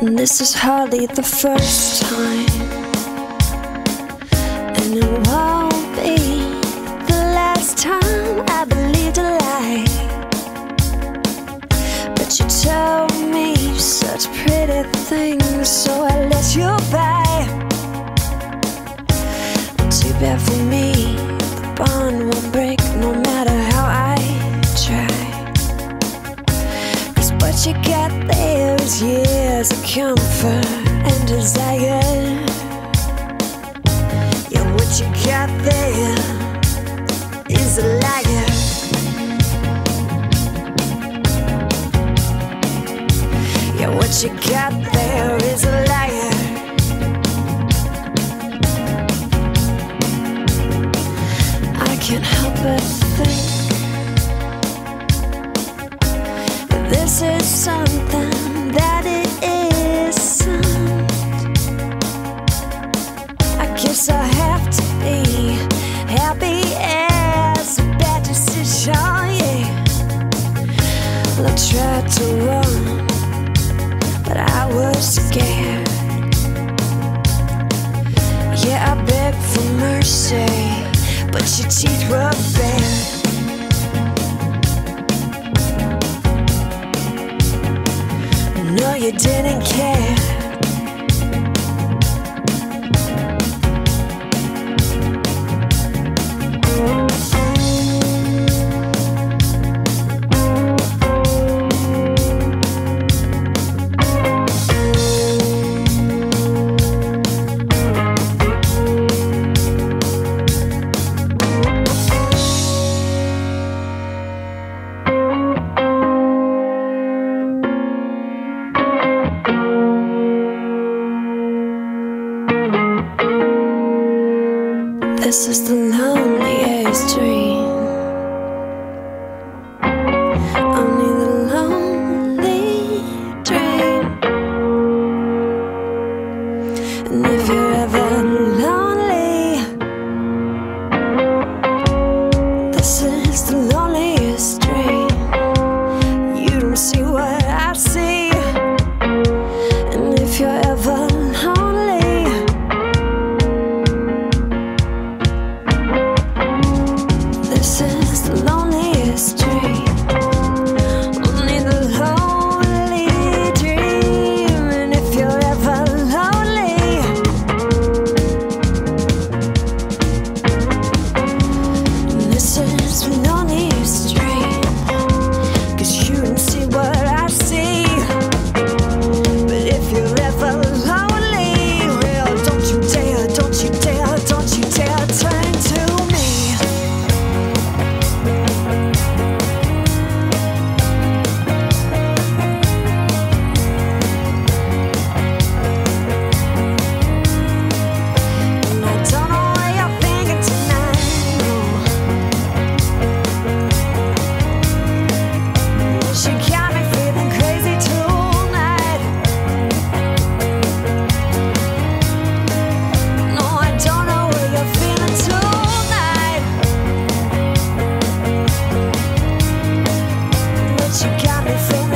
And this is hardly the first time, and it won't be the last time I believed a lie. But you told me such pretty things, so I let you by. Too bad for me, the bond won't break no matter of comfort and desire. Yeah, what you got there is a liar. Yeah, what you got there is a liar. I can't help but think that this is something that it isn't. I tried to run, but I was scared. Yeah, I begged for mercy, but your teeth were bare. No, you didn't care. This is the loneliest dream Only the lonely dream And if you're ever lonely This is the lonely. you got me thinking.